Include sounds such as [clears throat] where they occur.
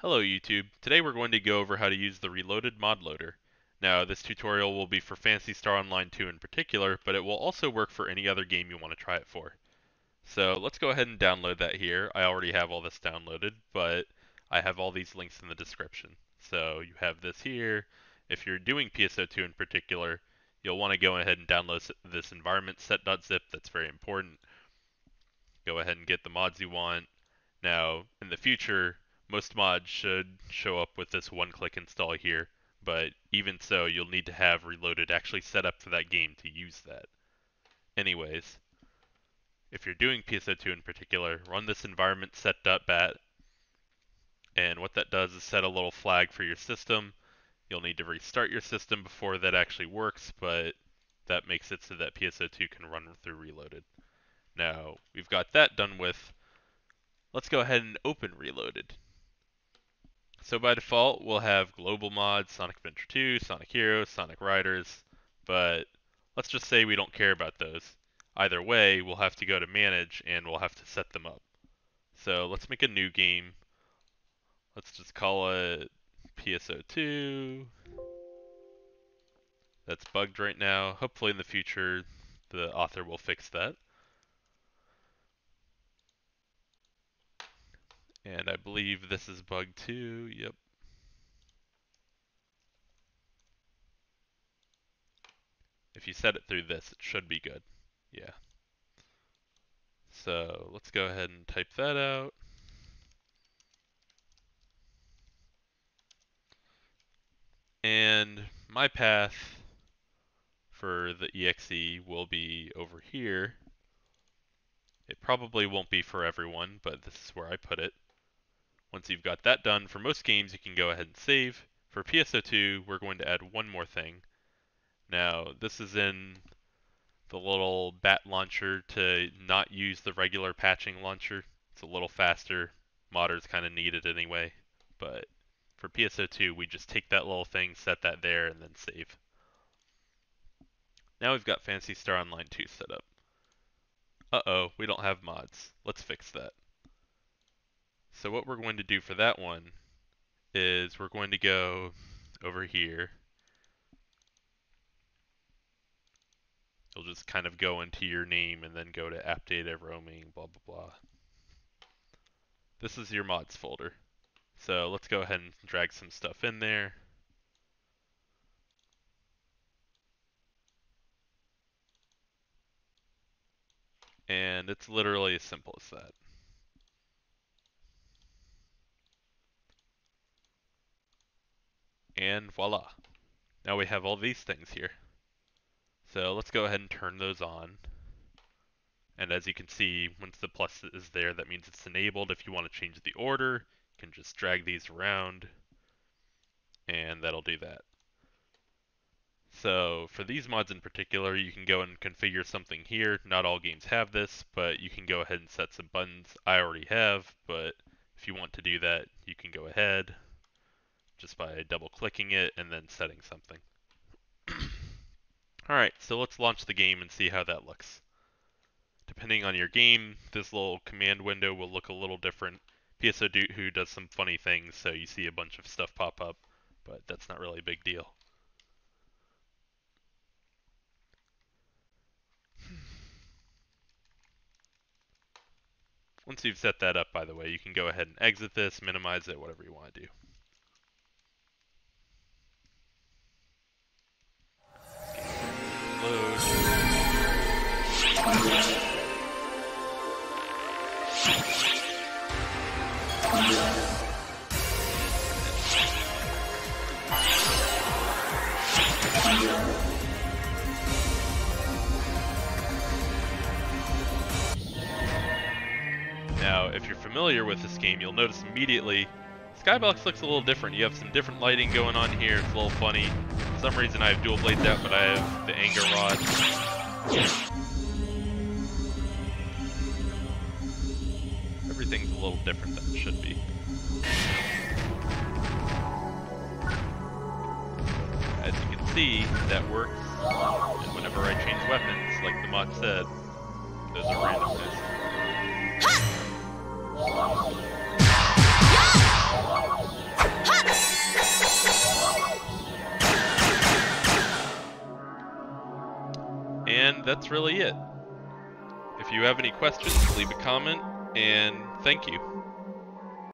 Hello YouTube. Today we're going to go over how to use the Reloaded mod loader. Now this tutorial will be for Phantasy Star Online 2 in particular, but it will also work for any other game you want to try it for. So let's go ahead and download that here. I already have all this downloaded, but I have all these links in the description. So you have this here. If you're doing PSO2 in particular, you'll want to go ahead and download this environment set.zip. That's very important. Go ahead and get the mods you want. Now, in the future, most mods should show up with this one-click install here, but even so, you'll need to have Reloaded actually set up for that game to use that. Anyways, if you're doing PSO2 in particular, run this environment set.bat, and what that does is set a little flag for your system. You'll need to restart your system before that actually works, but that makes it so that PSO2 can run through Reloaded. Now, we've got that done with. Let's go ahead and open Reloaded. So by default, we'll have global mods, Sonic Adventure 2, Sonic Heroes, Sonic Riders, but let's just say we don't care about those. Either way, we'll have to go to manage and we'll have to set them up. So let's make a new game. Let's just call it PSO2. That's bugged right now. Hopefully in the future the author will fix that. And I believe this is bug 2, yep. If you set it through this, it should be good. Yeah. So let's go ahead and type that out. And my path for the exe will be over here. It probably won't be for everyone, but this is where I put it. Once you've got that done, for most games you can go ahead and save. For PSO2, we're going to add one more thing. Now, this is in the little bat launcher to not use the regular patching launcher. It's a little faster. Modders kind of need it anyway. But for PSO2, we just take that little thing, set that there, and then save. Now we've got Phantasy Star Online 2 set up. Uh-oh, we don't have mods. Let's fix that. So what we're going to do for that one is we're going to go over here. You'll just kind of go into your name and then go to app data roaming, blah, blah, blah. This is your mods folder. So let's go ahead and drag some stuff in there. And it's literally as simple as that. And voila. Now we have all these things here. So let's go ahead and turn those on. And as you can see, once the plus is there, that means it's enabled. If you want to change the order, you can just drag these around, and that'll do that. So for these mods in particular, you can go and configure something here. Not all games have this, but you can go ahead and set some buttons. I already have, but if you want to do that, you can go ahead just by double clicking it and then setting something. [clears throat] Alright, so let's launch the game and see how that looks. Depending on your game, this little command window will look a little different. PSO2 does some funny things, so you see a bunch of stuff pop up, but that's not really a big deal. Once you've set that up, by the way, you can go ahead and exit this, minimize it, whatever you want to do. Now, if you're familiar with this game, you'll notice immediately Skybox looks a little different. You have some different lighting going on here. It's a little funny. For some reason I have dual blades out, but I have the anger rod. everything's a little different than it should be. As you can see, that works, and whenever I change weapons, like the mod said, there's a randomness. And that's really it. If you have any questions, leave a comment, and thank you.